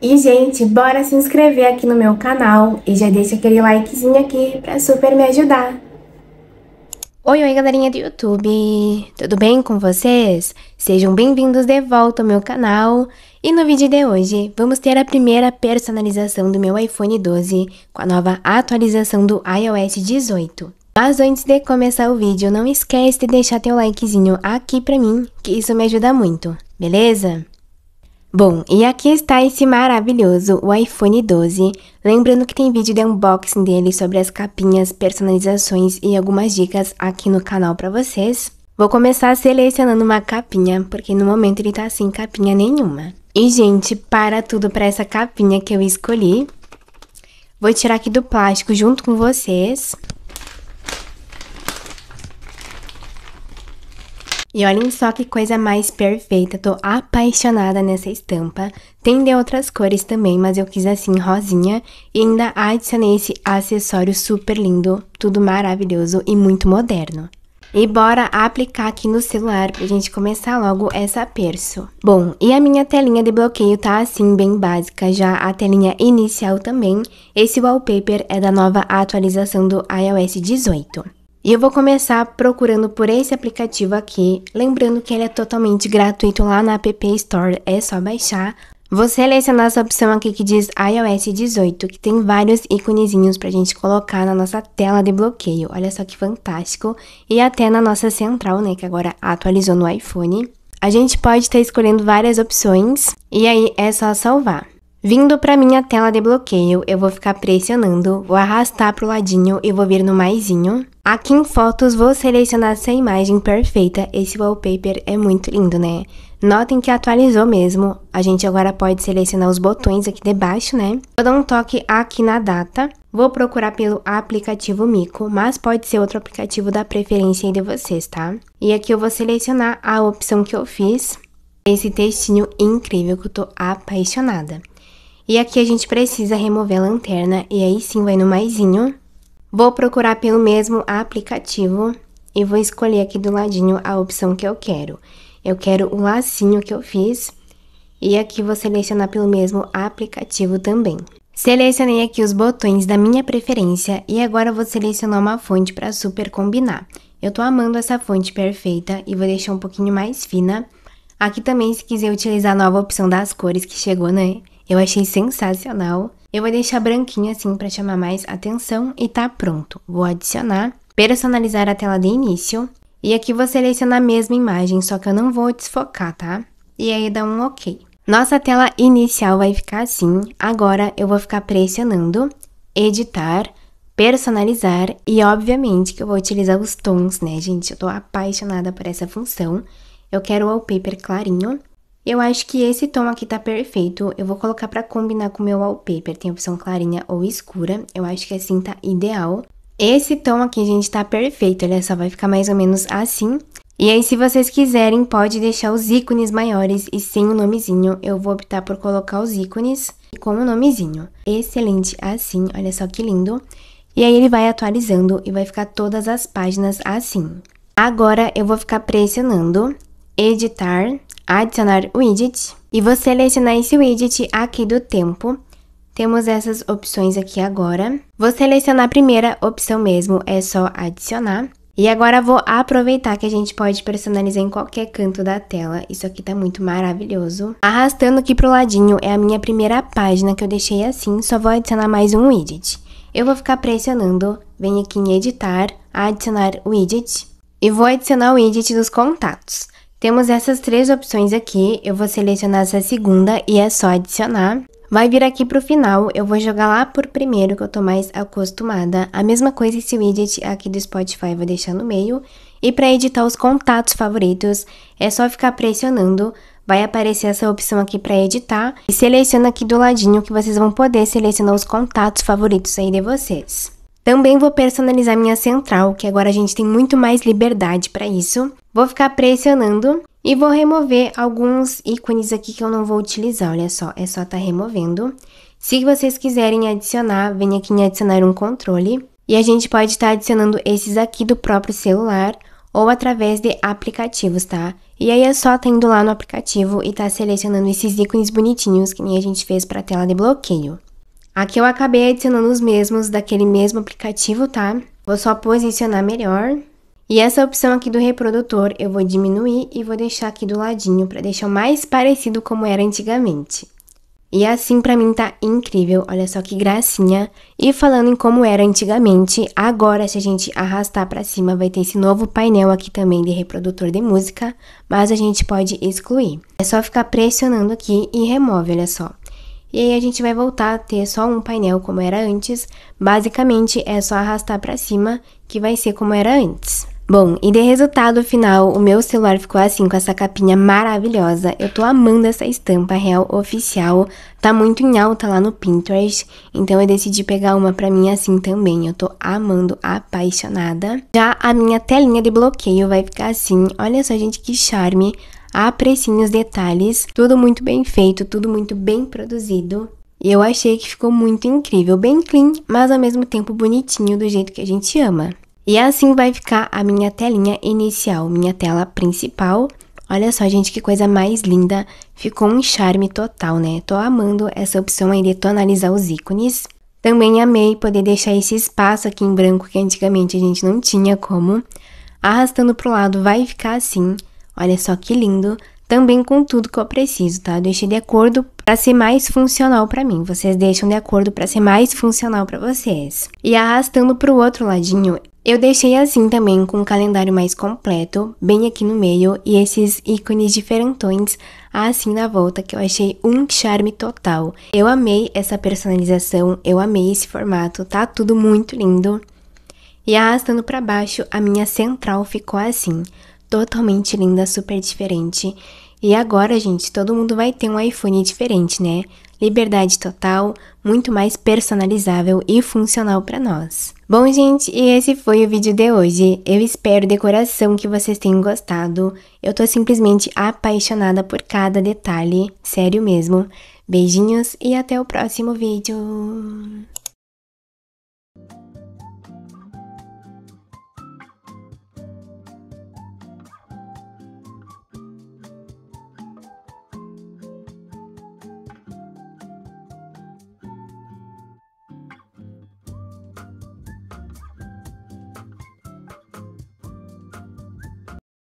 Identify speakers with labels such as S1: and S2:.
S1: E, gente, bora se inscrever aqui no meu canal e já deixa aquele likezinho aqui pra super me ajudar. Oi, oi, galerinha do YouTube! Tudo bem com vocês? Sejam bem-vindos de volta ao meu canal. E no vídeo de hoje, vamos ter a primeira personalização do meu iPhone 12 com a nova atualização do iOS 18. Mas antes de começar o vídeo, não esquece de deixar teu likezinho aqui pra mim, que isso me ajuda muito, beleza? Bom, e aqui está esse maravilhoso, o iPhone 12. Lembrando que tem vídeo de unboxing dele sobre as capinhas, personalizações e algumas dicas aqui no canal para vocês. Vou começar selecionando uma capinha, porque no momento ele tá sem capinha nenhuma. E, gente, para tudo para essa capinha que eu escolhi. Vou tirar aqui do plástico junto com vocês. E olhem só que coisa mais perfeita, tô apaixonada nessa estampa. Tem de outras cores também, mas eu quis assim rosinha e ainda adicionei esse acessório super lindo, tudo maravilhoso e muito moderno. E bora aplicar aqui no celular pra gente começar logo essa perso. Bom, e a minha telinha de bloqueio tá assim bem básica, já a telinha inicial também. Esse wallpaper é da nova atualização do iOS 18. E eu vou começar procurando por esse aplicativo aqui, lembrando que ele é totalmente gratuito lá na App Store, é só baixar. Vou selecionar essa opção aqui que diz iOS 18, que tem vários íconezinhos pra gente colocar na nossa tela de bloqueio. Olha só que fantástico. E até na nossa central, né, que agora atualizou no iPhone. A gente pode estar escolhendo várias opções e aí é só salvar. Vindo para minha tela de bloqueio, eu vou ficar pressionando, vou arrastar para o ladinho e vou vir no maisinho. Aqui em fotos, vou selecionar essa imagem perfeita, esse wallpaper é muito lindo, né? Notem que atualizou mesmo, a gente agora pode selecionar os botões aqui debaixo, né? Vou dar um toque aqui na data, vou procurar pelo aplicativo Mico, mas pode ser outro aplicativo da preferência de vocês, tá? E aqui eu vou selecionar a opção que eu fiz, esse textinho incrível que eu tô apaixonada. E aqui a gente precisa remover a lanterna e aí sim vai no maisinho. Vou procurar pelo mesmo aplicativo e vou escolher aqui do ladinho a opção que eu quero. Eu quero o lacinho que eu fiz e aqui vou selecionar pelo mesmo aplicativo também. Selecionei aqui os botões da minha preferência e agora vou selecionar uma fonte para super combinar. Eu tô amando essa fonte perfeita e vou deixar um pouquinho mais fina. Aqui também, se quiser utilizar a nova opção das cores que chegou, né? Eu achei sensacional. Eu vou deixar branquinho assim para chamar mais atenção e tá pronto. Vou adicionar, personalizar a tela de início e aqui vou selecionar a mesma imagem, só que eu não vou desfocar, tá? E aí dá um OK. Nossa tela inicial vai ficar assim. Agora eu vou ficar pressionando editar, personalizar e obviamente que eu vou utilizar os tons, né, gente? Eu tô apaixonada por essa função. Eu quero o wallpaper clarinho eu acho que esse tom aqui tá perfeito. Eu vou colocar pra combinar com o meu wallpaper. Tem opção clarinha ou escura. Eu acho que assim tá ideal. Esse tom aqui, gente, tá perfeito. Olha só, vai ficar mais ou menos assim. E aí, se vocês quiserem, pode deixar os ícones maiores e sem o nomezinho. Eu vou optar por colocar os ícones com o nomezinho. Excelente assim, olha só que lindo. E aí, ele vai atualizando e vai ficar todas as páginas assim. Agora, eu vou ficar pressionando editar adicionar widget e vou selecionar esse widget aqui do tempo. Temos essas opções aqui agora. Vou selecionar a primeira opção mesmo, é só adicionar. E agora vou aproveitar que a gente pode personalizar em qualquer canto da tela. Isso aqui tá muito maravilhoso. Arrastando aqui pro ladinho é a minha primeira página que eu deixei assim, só vou adicionar mais um widget. Eu vou ficar pressionando, vem aqui em editar, adicionar widget e vou adicionar o widget dos contatos. Temos essas três opções aqui, eu vou selecionar essa segunda e é só adicionar. Vai vir aqui pro final, eu vou jogar lá por primeiro, que eu tô mais acostumada. A mesma coisa esse widget aqui do Spotify, vou deixar no meio. E para editar os contatos favoritos, é só ficar pressionando, vai aparecer essa opção aqui para editar. E seleciona aqui do ladinho que vocês vão poder selecionar os contatos favoritos aí de vocês. Também vou personalizar minha central, que agora a gente tem muito mais liberdade para isso. Vou ficar pressionando e vou remover alguns ícones aqui que eu não vou utilizar, olha só, é só tá removendo. Se vocês quiserem adicionar, vem aqui em adicionar um controle. E a gente pode estar tá adicionando esses aqui do próprio celular, ou através de aplicativos, tá? E aí é só tá indo lá no aplicativo e tá selecionando esses ícones bonitinhos que nem a gente fez para tela de bloqueio. Aqui eu acabei adicionando os mesmos daquele mesmo aplicativo, tá? Vou só posicionar melhor. E essa opção aqui do reprodutor eu vou diminuir e vou deixar aqui do ladinho para deixar mais parecido como era antigamente. E assim para mim tá incrível, olha só que gracinha. E falando em como era antigamente, agora se a gente arrastar para cima vai ter esse novo painel aqui também de reprodutor de música, mas a gente pode excluir. É só ficar pressionando aqui e remove, olha só. E aí a gente vai voltar a ter só um painel como era antes, basicamente é só arrastar para cima que vai ser como era antes. Bom, e de resultado final, o meu celular ficou assim, com essa capinha maravilhosa. Eu tô amando essa estampa real oficial. Tá muito em alta lá no Pinterest, então eu decidi pegar uma pra mim assim também. Eu tô amando, apaixonada. Já a minha telinha de bloqueio vai ficar assim. Olha só, gente, que charme. Apreciem os detalhes. Tudo muito bem feito, tudo muito bem produzido. E eu achei que ficou muito incrível, bem clean, mas ao mesmo tempo bonitinho do jeito que a gente ama. E assim vai ficar a minha telinha inicial, minha tela principal. Olha só, gente, que coisa mais linda. Ficou um charme total, né? Tô amando essa opção aí de tonalizar os ícones. Também amei poder deixar esse espaço aqui em branco que antigamente a gente não tinha como. Arrastando pro lado vai ficar assim. Olha só que lindo. Também com tudo que eu preciso, tá? deixei de acordo para ser mais funcional para mim. Vocês deixam de acordo para ser mais funcional para vocês. E arrastando pro outro ladinho, eu deixei assim também com um calendário mais completo, bem aqui no meio, e esses ícones diferentões assim na volta, que eu achei um charme total. Eu amei essa personalização, eu amei esse formato, tá tudo muito lindo. E arrastando para baixo, a minha central ficou assim, totalmente linda, super diferente. E agora, gente, todo mundo vai ter um iPhone diferente, né? Liberdade total, muito mais personalizável e funcional para nós. Bom, gente, e esse foi o vídeo de hoje. Eu espero de coração que vocês tenham gostado. Eu tô simplesmente apaixonada por cada detalhe, sério mesmo. Beijinhos e até o próximo vídeo.